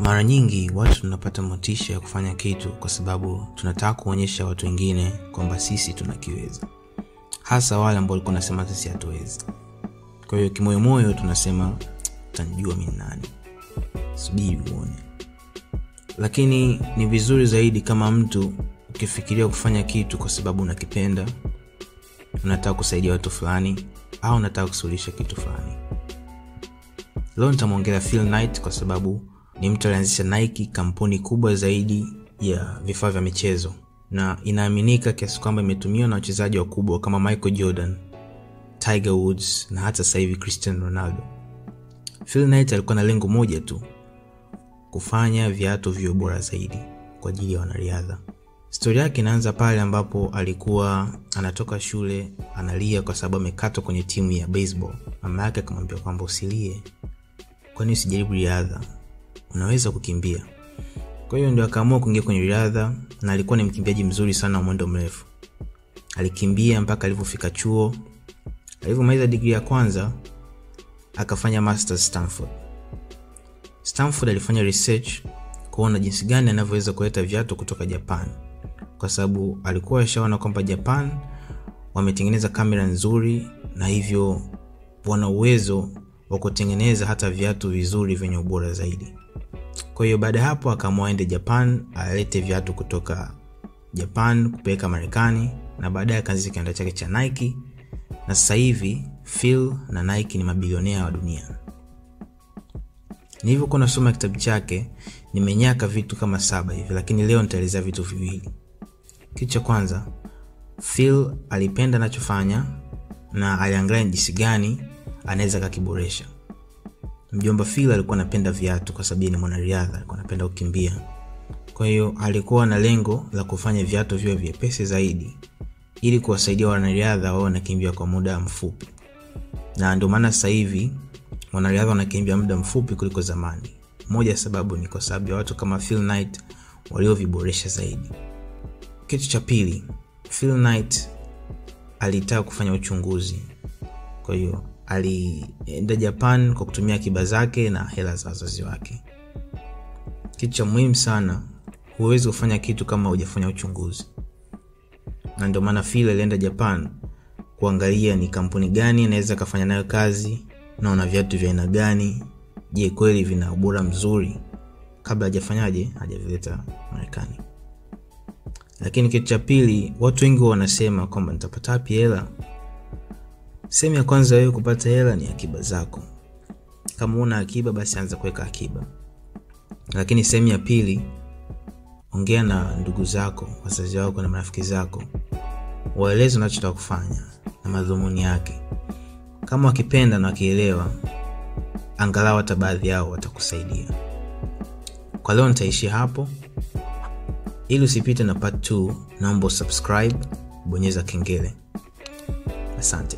Mara nyingi watu tunapata motisha ya kufanya kitu kwa sababu tunataka kuonyesha watu wengine kwamba sisi tunakiweza, hasa wale ambao walikuwa nasema sisi hatuwezi. Kwa hiyo kimoyomoyo tunasema tanjua mi nani, subiri uone. Lakini ni vizuri zaidi kama mtu ukifikiria kufanya kitu kwa sababu unakipenda, unataka kusaidia watu fulani au unataka kusuluhisha kitu fulani. Leo nitamwongelea Phil Knight kwa sababu ni mtu alianzisha Nike, kampuni kubwa zaidi ya vifaa vya michezo, na inaaminika kiasi kwamba imetumiwa na wachezaji wakubwa kama Michael Jordan, Tiger Woods na hata sasa hivi Cristiano Ronaldo. Phil Knight alikuwa na lengo moja tu, kufanya viatu viwe bora zaidi kwa ajili ya wanariadha. Stori yake inaanza pale ambapo alikuwa anatoka shule analia kwa sababu amekatwa kwenye timu ya baseball. Mama yake akamwambia kwamba usilie, kwani usijaribu riadha, unaweza kukimbia. Kwa hiyo ndio akaamua kuingia kwenye riadha, na alikuwa ni mkimbiaji mzuri sana wa mwendo mrefu. Alikimbia mpaka alivyofika chuo. Alivyomaliza digrii ya kwanza, akafanya masters Stanford. Stanford alifanya research kuona jinsi gani anavyoweza kuleta viatu kutoka Japan, kwa sababu alikuwa ashaona kwamba Japan wametengeneza kamera nzuri na hivyo wana uwezo wa kutengeneza hata viatu vizuri vyenye ubora zaidi. Kwa hiyo baada ya hapo akaamua aende Japan alete viatu kutoka Japan kupeleka Marekani, na baadaye akaanzisha kiwanda chake cha Nike, na sasa hivi Phil na Nike ni mabilionea wa dunia. Nilivyokuwa nasoma kitabu chake nimenyaka vitu kama saba hivi, lakini leo nitaelezea vitu viwili. Kitu cha kwanza, Phil alipenda anachofanya na aliangalia jinsi gani anaweza kakiboresha. Mjomba Phil alikuwa anapenda viatu kwa sababu ni mwanariadha, alikuwa anapenda kukimbia. Kwa hiyo alikuwa na lengo la kufanya viatu viwe vyepesi zaidi ili kuwasaidia wanariadha wao wanakimbia kwa muda mfupi, na ndio maana sasa hivi wanariadha wanakimbia muda mfupi kuliko zamani. Moja sababu ni kwa sababu ya watu kama Phil Knight walioviboresha zaidi. Kitu cha pili, Phil Knight alitaka kufanya uchunguzi, kwa hiyo alienda Japan kwa kutumia akiba zake na hela za wazazi wake. Kitu cha muhimu sana, huwezi kufanya kitu kama hujafanya uchunguzi, na ndio maana fil alienda Japan kuangalia ni kampuni gani anaweza akafanya nayo kazi na una viatu vya aina gani, je, kweli vina ubora mzuri, kabla hajafanyaje hajavileta Marekani. Lakini kitu cha pili, watu wengi wanasema kwamba nitapata wapi hela? Sehemu ya kwanza wewe kupata hela ni akiba zako. Kama una akiba, basi anza kuweka akiba. Lakini sehemu ya pili, ongea na ndugu zako, wazazi wako na marafiki zako, waeleze unachotaka kufanya na madhumuni yake. Kama wakipenda na wakielewa, angalau hata baadhi yao watakusaidia. Kwa leo nitaishia hapo. Ili usipite na part 2, naomba subscribe, bonyeza kengele. Asante.